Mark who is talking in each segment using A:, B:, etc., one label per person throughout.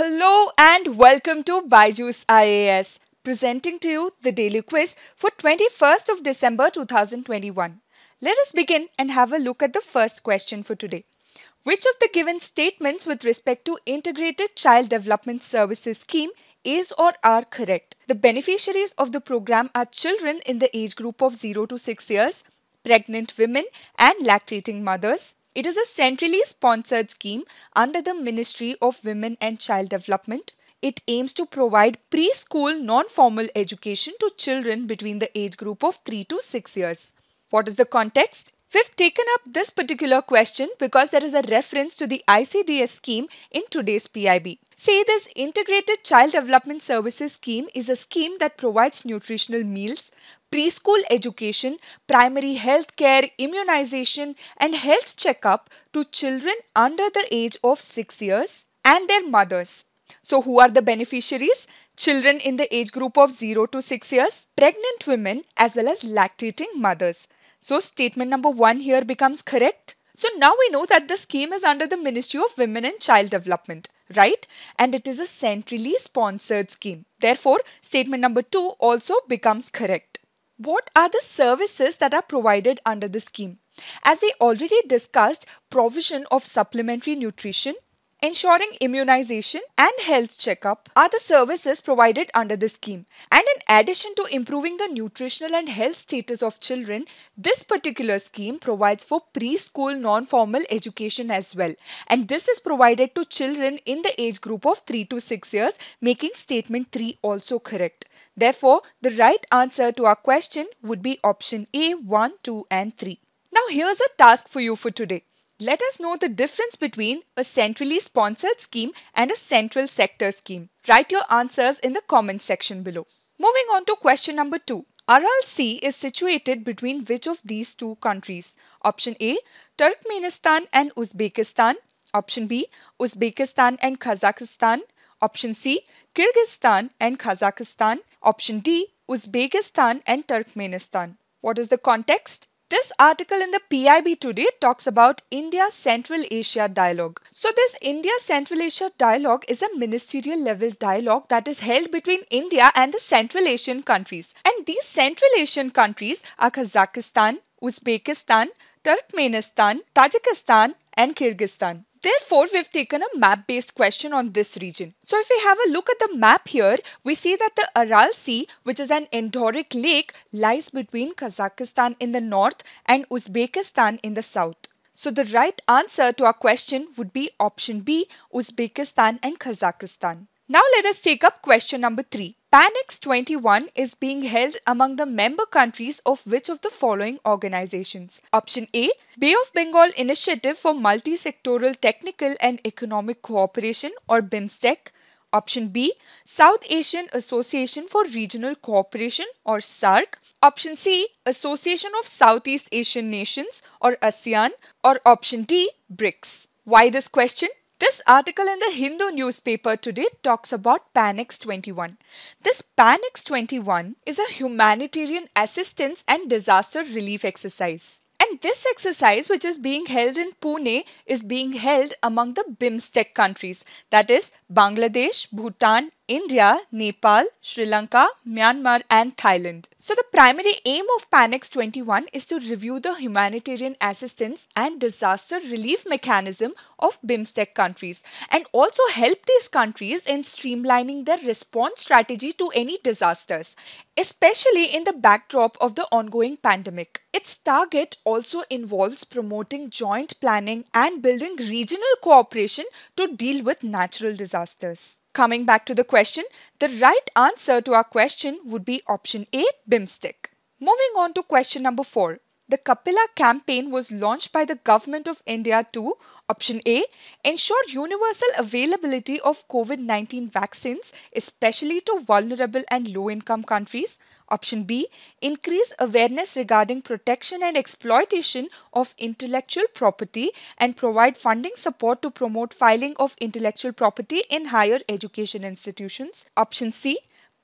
A: Hello and welcome to Byju's IAS, presenting to you the daily quiz for 21st of December 2021. Let us begin and have a look at the first question for today. Which of the given statements with respect to Integrated Child Development Services Scheme is or are correct? The beneficiaries of the program are children in the age group of 0 to 6 years, pregnant women and lactating mothers, it is a centrally sponsored scheme under the Ministry of Women and Child Development. It aims to provide preschool non-formal education to children between the age group of 3 to 6 years. What is the context? We've taken up this particular question because there is a reference to the ICDS scheme in today's PIB. Say this Integrated Child Development Services scheme is a scheme that provides nutritional meals, preschool education, primary health care, immunization and health checkup to children under the age of 6 years and their mothers. So who are the beneficiaries? Children in the age group of 0 to 6 years, pregnant women as well as lactating mothers. So statement number one here becomes correct. So now we know that the scheme is under the Ministry of Women and Child Development, right? And it is a centrally sponsored scheme. Therefore, statement number two also becomes correct. What are the services that are provided under the scheme? As we already discussed, provision of supplementary nutrition, Ensuring immunization and health checkup are the services provided under the scheme. And in addition to improving the nutritional and health status of children, this particular scheme provides for preschool non-formal education as well. And this is provided to children in the age group of 3 to 6 years, making statement 3 also correct. Therefore, the right answer to our question would be option A, 1, 2 and 3. Now here's a task for you for today. Let us know the difference between a centrally sponsored scheme and a central sector scheme. Write your answers in the comment section below. Moving on to question number 2. Aral Sea is situated between which of these two countries? Option A, Turkmenistan and Uzbekistan. Option B, Uzbekistan and Kazakhstan. Option C, Kyrgyzstan and Kazakhstan. Option D, Uzbekistan and Turkmenistan. What is the context? This article in the PIB today talks about India Central Asia Dialogue. So this India Central Asia Dialogue is a ministerial level dialogue that is held between India and the Central Asian countries. And these Central Asian countries are Kazakhstan, Uzbekistan, Turkmenistan, Tajikistan and Kyrgyzstan. Therefore, we've taken a map-based question on this region. So if we have a look at the map here, we see that the Aral Sea, which is an endorheic lake, lies between Kazakhstan in the north and Uzbekistan in the south. So the right answer to our question would be option B, Uzbekistan and Kazakhstan. Now let us take up question number 3. PANEX 21 is being held among the member countries of which of the following organizations? Option A, Bay of Bengal Initiative for Multi-Sectoral Technical and Economic Cooperation or BIMSTEC. Option B, South Asian Association for Regional Cooperation or SAARC. Option C, Association of Southeast Asian Nations or ASEAN. Or option D, BRICS. Why this question? This article in the Hindu newspaper today talks about PANEX 21. This PANEX 21 is a humanitarian assistance and disaster relief exercise. And this exercise, which is being held in Pune, is being held among the BIMSTEC countries that is, Bangladesh, Bhutan, India, Nepal, Sri Lanka, Myanmar, and Thailand. So, the primary aim of PANEX 21 is to review the humanitarian assistance and disaster relief mechanism of BIMSTEC countries and also help these countries in streamlining their response strategy to any disasters, especially in the backdrop of the ongoing pandemic. Its target also involves promoting joint planning and building regional cooperation to deal with natural disasters. Coming back to the question, the right answer to our question would be option A, BIMSTEC. Moving on to question number 4. The Kapila campaign was launched by the Government of India to Option A Ensure universal availability of COVID 19 vaccines, especially to vulnerable and low income countries. Option B Increase awareness regarding protection and exploitation of intellectual property and provide funding support to promote filing of intellectual property in higher education institutions. Option C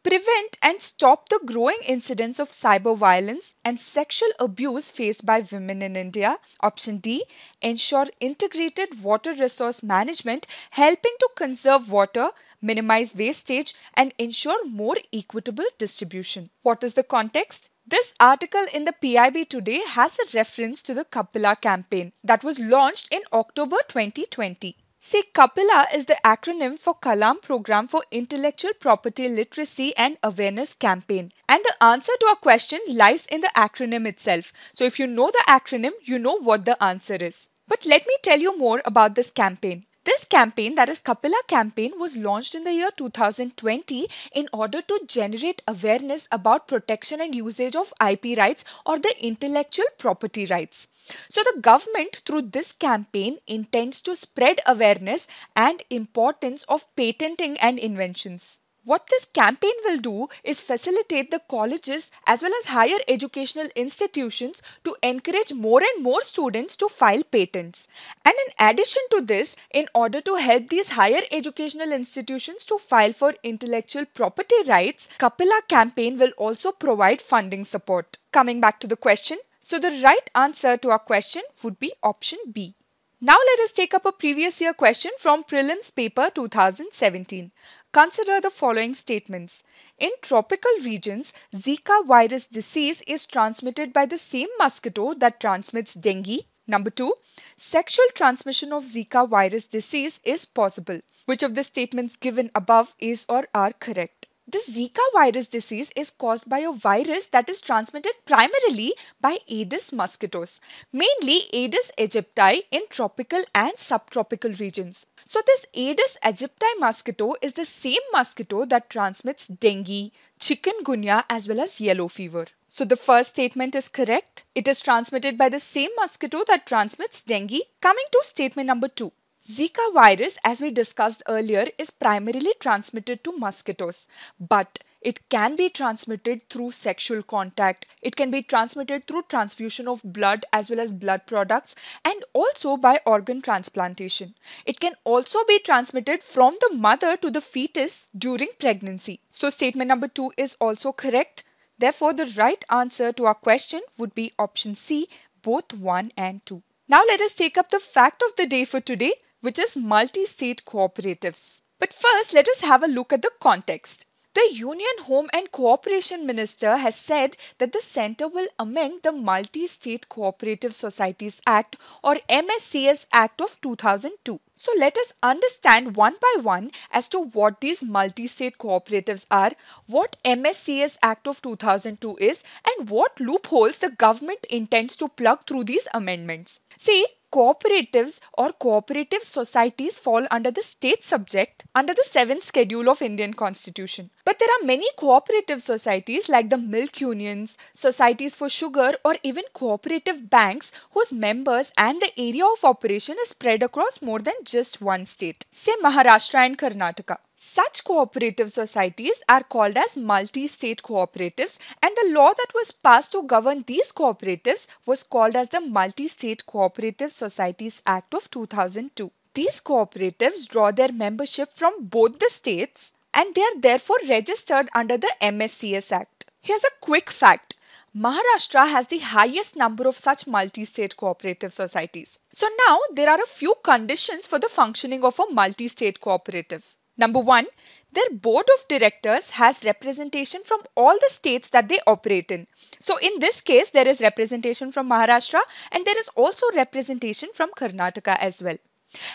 A: prevent and stop the growing incidence of cyber violence and sexual abuse faced by women in India. Option D, ensure integrated water resource management, helping to conserve water, minimize wastage, and ensure more equitable distribution. What is the context? This article in the PIB today has a reference to the Kapila campaign that was launched in October 2020. See, Kapila is the acronym for Kalam Program for Intellectual Property Literacy and Awareness Campaign. And the answer to our question lies in the acronym itself. So if you know the acronym, you know what the answer is. But let me tell you more about this campaign. This campaign, that is Kapila campaign, was launched in the year 2020 in order to generate awareness about protection and usage of IP rights or the intellectual property rights. So the government through this campaign intends to spread awareness and importance of patenting and inventions. What this campaign will do is facilitate the colleges as well as higher educational institutions to encourage more and more students to file patents. And in addition to this, in order to help these higher educational institutions to file for intellectual property rights, Kapila campaign will also provide funding support. Coming back to the question, so the right answer to our question would be option B. Now let us take up a previous year question from prelims paper 2017. Consider the following statements. In tropical regions, Zika virus disease is transmitted by the same mosquito that transmits dengue. Number 2. Sexual transmission of Zika virus disease is possible. Which of the statements given above is or are correct? This Zika virus disease is caused by a virus that is transmitted primarily by Aedes mosquitoes, mainly Aedes aegypti in tropical and subtropical regions. So this Aedes aegypti mosquito is the same mosquito that transmits dengue, chikungunya as well as yellow fever. So the first statement is correct. It is transmitted by the same mosquito that transmits dengue. Coming to statement number 2. Zika virus, as we discussed earlier, is primarily transmitted to mosquitoes, but it can be transmitted through sexual contact. It can be transmitted through transfusion of blood as well as blood products and also by organ transplantation. It can also be transmitted from the mother to the fetus during pregnancy. So statement number 2 is also correct. Therefore, the right answer to our question would be option C, both 1 and 2. Now let us take up the fact of the day for today which is multi-state cooperatives. But first, let us have a look at the context. The Union Home and Cooperation Minister has said that the centre will amend the Multi-State Cooperative Societies Act or MSCS Act of 2002. So let us understand one by one as to what these multi-state cooperatives are, what MSCS Act of 2002 is and what loopholes the government intends to plug through these amendments. See, cooperatives or cooperative societies fall under the state subject under the 7th schedule of Indian constitution. But there are many cooperative societies like the milk unions, societies for sugar or even cooperative banks whose members and the area of operation is spread across more than just one state. Say Maharashtra and Karnataka. Such cooperative societies are called as multi-state cooperatives and the law that was passed to govern these cooperatives was called as the Multi-State Cooperative Societies Act of 2002. These cooperatives draw their membership from both the states and they are therefore registered under the MSCS Act. Here's a quick fact. Maharashtra has the highest number of such multi-state cooperative societies. So now there are a few conditions for the functioning of a multi-state cooperative. Number one, their board of directors has representation from all the states that they operate in. So in this case, there is representation from Maharashtra and there is also representation from Karnataka as well.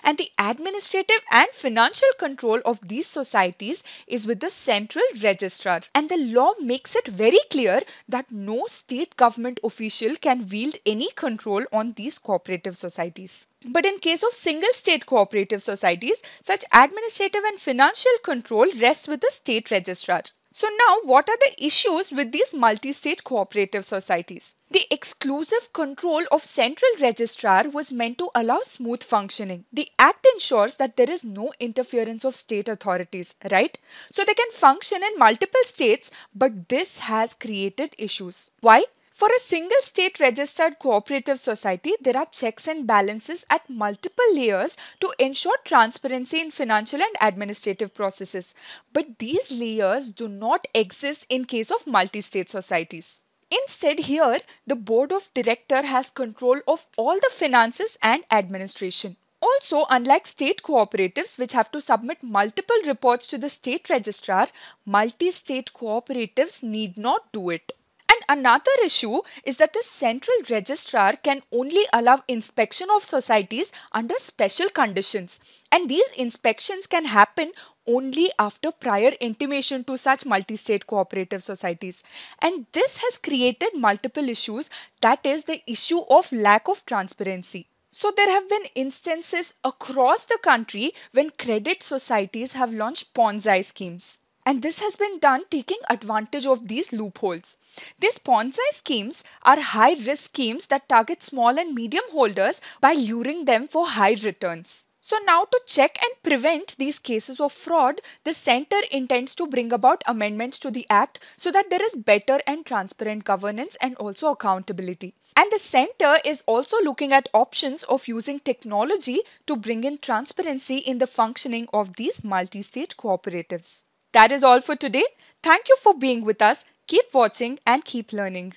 A: And the administrative and financial control of these societies is with the central registrar. And the law makes it very clear that no state government official can wield any control on these cooperative societies. But in case of single state cooperative societies, such administrative and financial control rests with the state registrar. So now what are the issues with these multi-state cooperative societies? The exclusive control of central registrar was meant to allow smooth functioning. The act ensures that there is no interference of state authorities, right? So they can function in multiple states but this has created issues. Why? For a single state registered cooperative society, there are checks and balances at multiple layers to ensure transparency in financial and administrative processes. But these layers do not exist in case of multi-state societies. Instead, here, the board of director has control of all the finances and administration. Also, unlike state cooperatives, which have to submit multiple reports to the state registrar, multi-state cooperatives need not do it. Another issue is that the central registrar can only allow inspection of societies under special conditions and these inspections can happen only after prior intimation to such multi-state cooperative societies and this has created multiple issues that is the issue of lack of transparency. So there have been instances across the country when credit societies have launched Ponzi schemes. And this has been done taking advantage of these loopholes. These Ponzi schemes are high risk schemes that target small and medium holders by luring them for high returns. So now to check and prevent these cases of fraud, the center intends to bring about amendments to the act so that there is better and transparent governance and also accountability. And the center is also looking at options of using technology to bring in transparency in the functioning of these multi-state cooperatives. That is all for today. Thank you for being with us. Keep watching and keep learning.